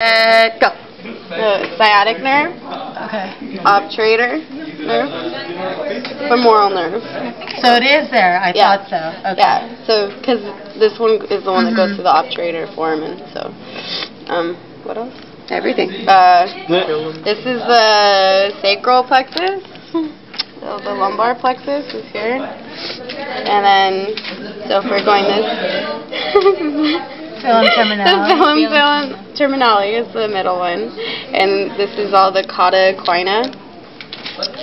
Uh, go. The sciatic nerve, Okay. obturator nerve, femoral nerve. So it is there. I Yeah. thought so. Okay. Yeah, so, because this one is the one that goes Mhm. to the obturator foramen, so, um, what else? Everything. Uh, this is the sacral plexus. So the lumbar plexus is here. And then, so if we're going this. Filum terminale. The fill in, filum terminale is the middle one. And this is all the cauda equina.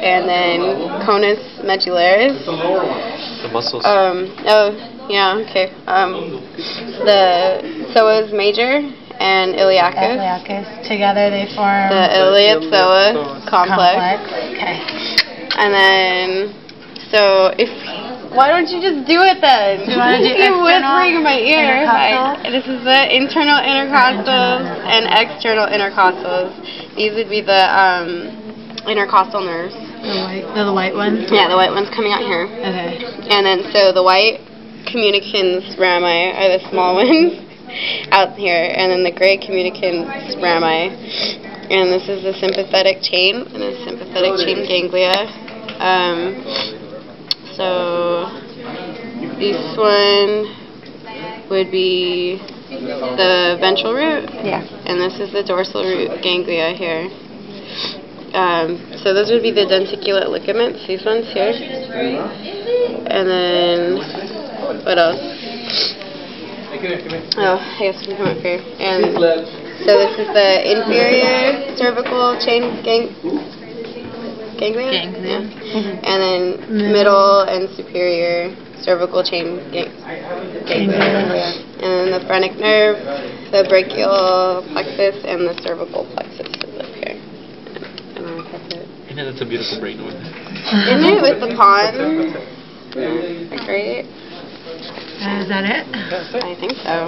And then conus medullaris. The muscles. Um, oh, yeah, okay. Um, the psoas major and iliacus. Iliacus. Together they form The iliopsoas complex. Okay. And then, so if, why don't you just do it then? Do you wanna do You're whispering in my ear. I, this is the internal intercostals and external intercostals. These would be the um, intercostal nerves. The white, the white one. Yeah, the white ones coming out here. Okay. And then so the white communicans rami are the small ones out here, and then the gray communicans rami. And this is the sympathetic chain and the sympathetic chain ganglia. Um, so this one would be the ventral root, Yeah. and this is the dorsal root ganglia here. Um, so those would be the denticulate ligaments, these ones here. And then, what else? Oh, I guess we can come up here. And so this is the inferior cervical chain gang ganglia? Ganglia. Yeah. Mm-hmm. And then Middle. middle and superior cervical chain gang ganglia. Ganglia. Mm-hmm. And then the phrenic nerve, the brachial plexus, and the cervical plexus is up here. And I think that's it. And that's a beautiful brain noise. Isn't it with the pond? Great. Uh, is that it? I think so.